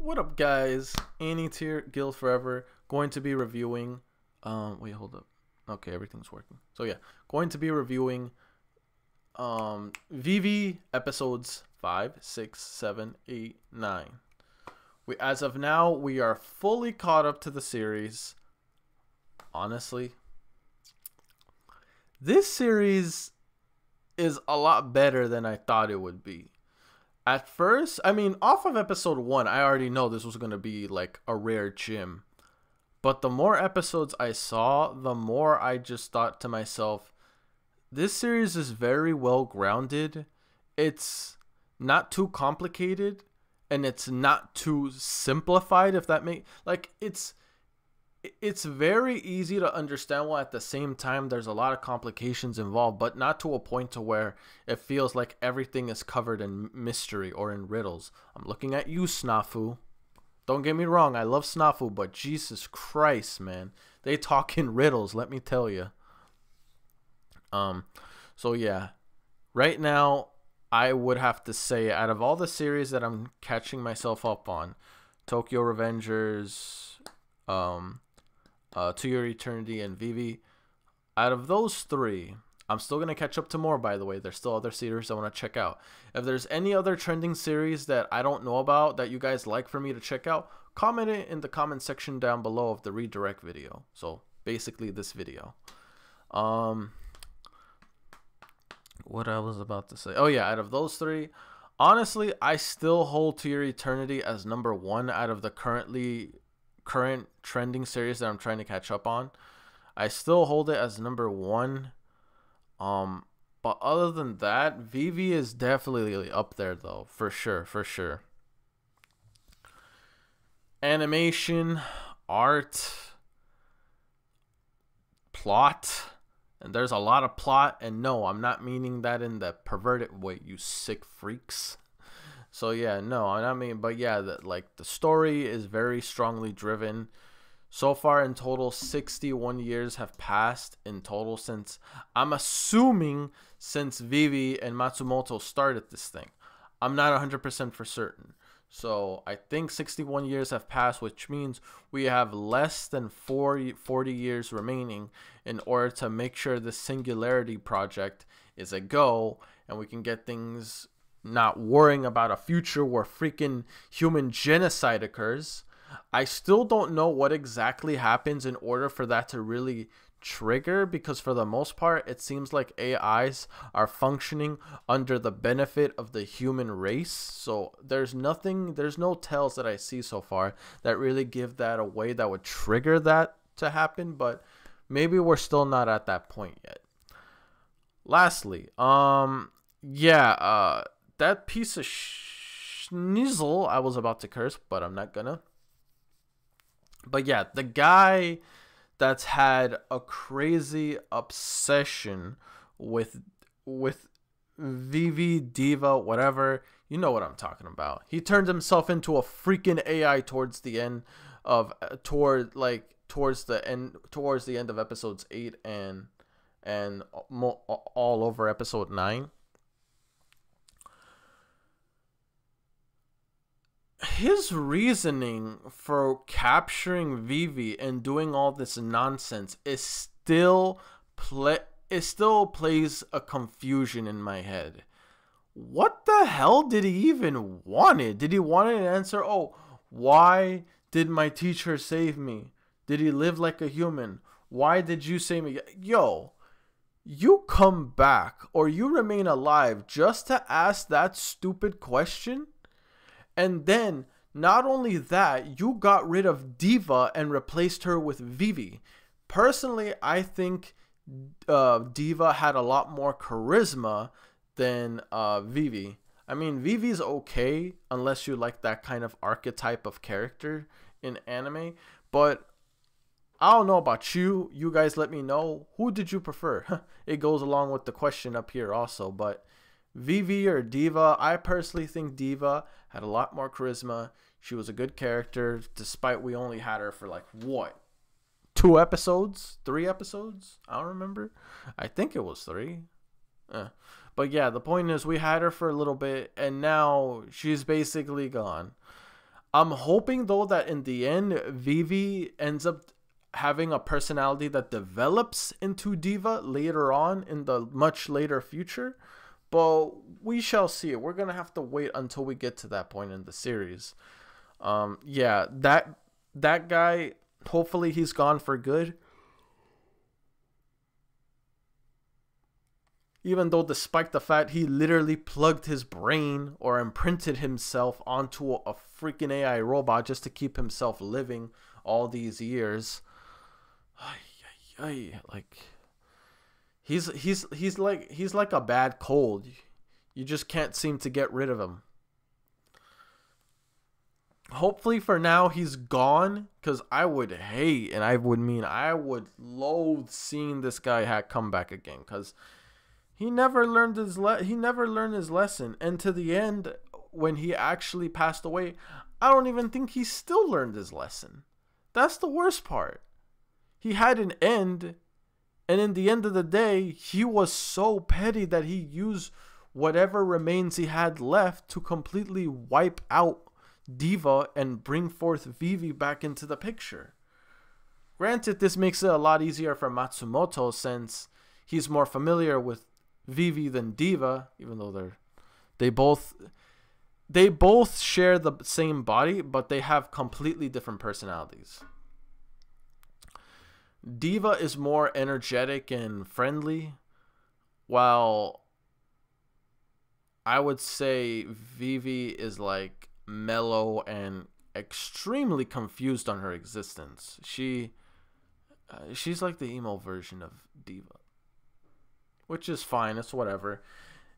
What up, guys? AniTier Guild Forever going to be reviewing. Um, wait, hold up. Okay, everything's working. So yeah, going to be reviewing um Vivy episodes five, six, seven, eight, nine. We as of now we are fully caught up to the series. Honestly, this series is a lot better than I thought it would be. At first, I mean, off of episode one, I already know this was going to be like a rare gem. But the more episodes I saw, the more I just thought to myself, this series is very well grounded. It's not too complicated and it's not too simplified if that make like it's it's very easy to understand while at the same time there's a lot of complications involved but not to a point to where it feels like everything is covered in mystery or in riddles. I'm looking at you snafu. Don't get me wrong i love snafu but jesus christ man. They talk in riddles let me tell you um so yeah. Right now i would have to say out of all the series that i'm catching myself up on tokyo revengers um uh, To Your Eternity, and Vivy. Out of those three, I'm still going to catch up to more, by the way. There's still other series I want to check out. If there's any other trending series that I don't know about that you guys like for me to check out, comment it in the comment section down below of the redirect video. So basically this video. Um, what I was about to say. Oh yeah, out of those three, honestly, I still hold To Your Eternity as number one out of the currently current trending series that I'm trying to catch up on. I still hold it as number one. Um, but other than that, Vivy is definitely up there though, for sure, for sure. Animation, art, plot, and there's a lot of plot. And no, I'm not meaning that in the perverted way, you sick freaks. So yeah, no, I mean, but yeah, the, like the story is very strongly driven. So far in total, 61 years have passed in total since I'm assuming since Vivy and Matsumoto started this thing. I'm not 100% for certain. So I think 61 years have passed, which means we have less than 40, 40 years remaining in order to make sure the Singularity project is a go and we can get things not worrying about a future where freaking human genocide occurs. I still don't know what exactly happens in order for that to really trigger because for the most part it seems like AIs are functioning under the benefit of the human race. So there's nothing there's no tells that I see so far that really give that away that would trigger that to happen, but maybe we're still not at that point yet. Lastly, um yeah, uh that piece of schnizzle, I was about to curse, but I'm not gonna. But yeah, the guy that's had a crazy obsession with with Vivy Diva, whatever. You know what I'm talking about. He turned himself into a freaking AI towards the end of toward like towards the end towards the end of episodes 8 and and all over episode 9 his reasoning for capturing Vivy and doing all this nonsense is still play it still plays a confusion in my head. What the hell did he even want it? Did he want an answer? Oh, why did my teacher save me? Did he live like a human? Why did you save me? Yo, you come back or you remain alive just to ask that stupid question? And then, not only that, you got rid of Diva and replaced her with Vivy. Personally, I think uh, Diva had a lot more charisma than uh, Vivy. I mean, Vivy's okay unless you like that kind of archetype of character in anime, but I don't know about you. You guys let me know. Who did you prefer? it goes along with the question up here also, but Vivy or Diva, I personally think Diva had a lot more charisma. She was a good character, despite we only had her for like what? Two episodes? Three episodes? I don't remember. I think it was three. Eh. But yeah, the point is we had her for a little bit and now she's basically gone. I'm hoping though that in the end, Vivy ends up having a personality that develops into diva later on in the much later future. But we shall see. We're gonna have to wait until we get to that point in the series. Um, yeah, that that guy. Hopefully, he's gone for good. even though despite the fact he literally plugged his brain or imprinted himself onto a, a freaking AI robot just to keep himself living all these years. Like he's he's he's like he's like a bad cold. You just can't seem to get rid of him. Hopefully for now he's gone cuz I would hate and I would mean I would loathe seeing this guy come back again cuz he never learned his le- he never learned his lesson and to the end when he actually passed away i don't even think he still learned his lesson that's the worst part he had an end and in the end of the day he was so petty that he used whatever remains he had left to completely wipe out diva and bring forth vivy back into the picture granted this makes it a lot easier for matsumoto since he's more familiar with Vivy than Diva, even though they're they both they both share the same body, but they have completely different personalities. Diva is more energetic and friendly, while I would say Vivy is like mellow and extremely confused on her existence. She uh, she's like the emo version of Diva which is fine. It's whatever.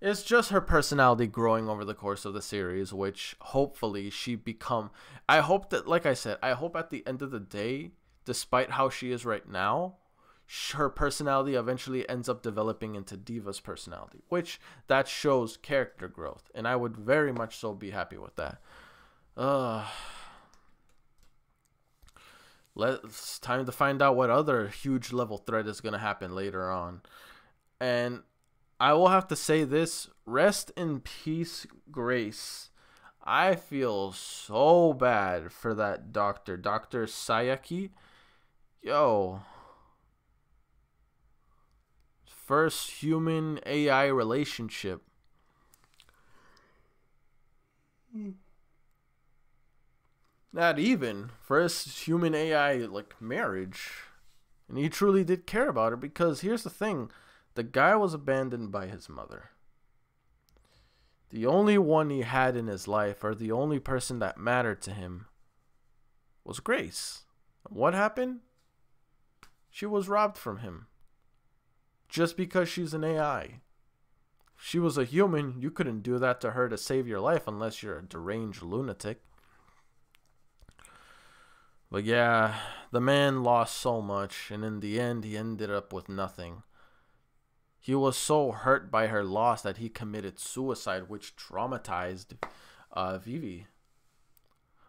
It's just her personality growing over the course of the series, which hopefully she become. I hope that, like I said, I hope at the end of the day, despite how she is right now, her personality eventually ends up developing into Diva's personality, which that shows character growth, and I would very much so be happy with that. Uh, let's time to find out what other huge level threat is going to happen later on. And I will have to say this rest in peace, Grace. I feel so bad for that doctor, Dr. Sayaki. Yo. First human AI relationship. Not even. First human AI, like, marriage. And he truly did care about her because here's the thing the guy was abandoned by his mother. The only one he had in his life, or the only person that mattered to him, was Grace. What happened? She was robbed from him. Just because she's an AI. If she was a human, you couldn't do that to her to save your life unless you're a deranged lunatic. But yeah, the man lost so much, and in the end, he ended up with nothing. He was so hurt by her loss that he committed suicide, which traumatized uh, Vivy.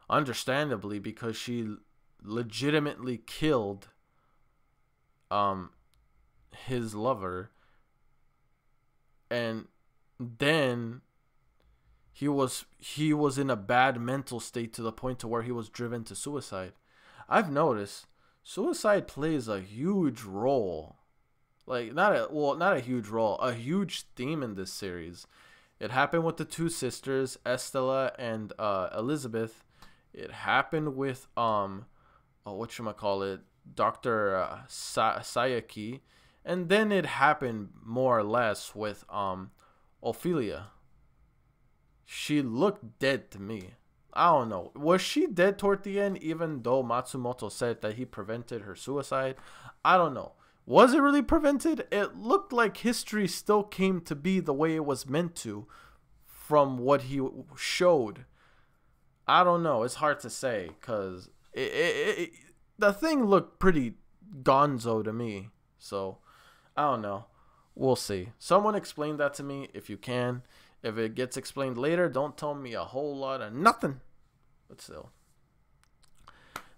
Understandably, because she legitimately killed um, his lover. And then he was he was in a bad mental state to the point to where he was driven to suicide. I've noticed suicide plays a huge role like not a well, not a huge role, a huge theme in this series. It happened with the two sisters, Estella and uh, Elizabeth. It happened with um, oh, what should I call it, Doctor uh, Sa- Sayaki, and then it happened more or less with um, Ophelia. She looked dead to me. I don't know. Was she dead toward the end, even though Matsumoto said that he prevented her suicide? I don't know. Was it really prevented? It looked like history still came to be the way it was meant to from what he showed. I don't know. It's hard to say because it, it, it, the thing looked pretty gonzo to me. So I don't know. We'll see. Someone explain that to me if you can. If it gets explained later, don't tell me a whole lot of nothing. But still.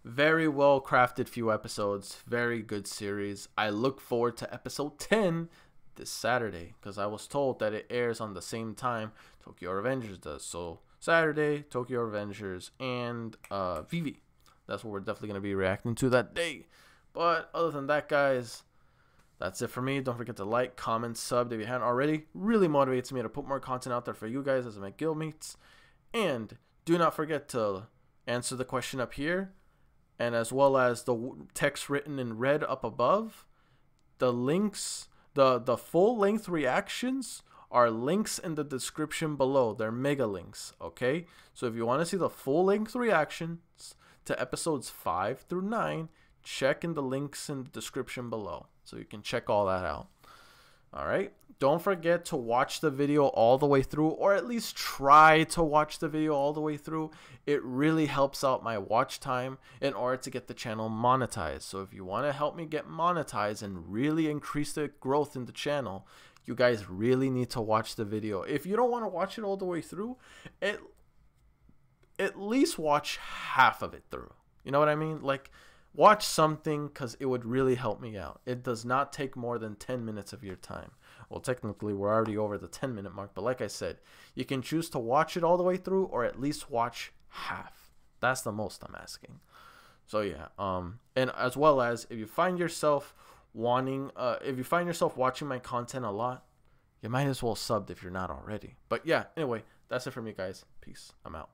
Very well crafted few episodes. Very good series. I look forward to episode 10 this Saturday because I was told that it airs on the same time Tokyo Revengers does. So Saturday, Tokyo Revengers, and uh, Vivy. That's what we're definitely going to be reacting to that day. But other than that, guys, that's it for me. Don't forget to like, comment, sub if you haven't already. Really motivates me to put more content out there for you guys as guild meets. And do not forget to answer the question up here, and as well as the text written in red up above. The links, the the full length reactions are links in the description below. They're mega links, okay? So if you want to see the full length reactions to episodes 5 through 9, check in the links in the description below. So you can check all that out. All right. Don't forget to watch the video all the way through, or at least try to watch the video all the way through. It really helps out my watch time in order to get the channel monetized. So if you want to help me get monetized and really increase the growth in the channel, you guys really need to watch the video. If you don't want to watch it all the way through, it at least watch half of it through. You know what I mean? Like watch something because it would really help me out. It does not take more than 10 minutes of your time. Well, technically, we're already over the 10 minute mark, but like I said, you can choose to watch it all the way through or at least watch half. That's the most I'm asking. So yeah, um, and as well as if you find yourself wanting, uh, if you find yourself watching my content a lot, you might as well subbed if you're not already. But yeah, anyway, that's it from me, guys. Peace. I'm out.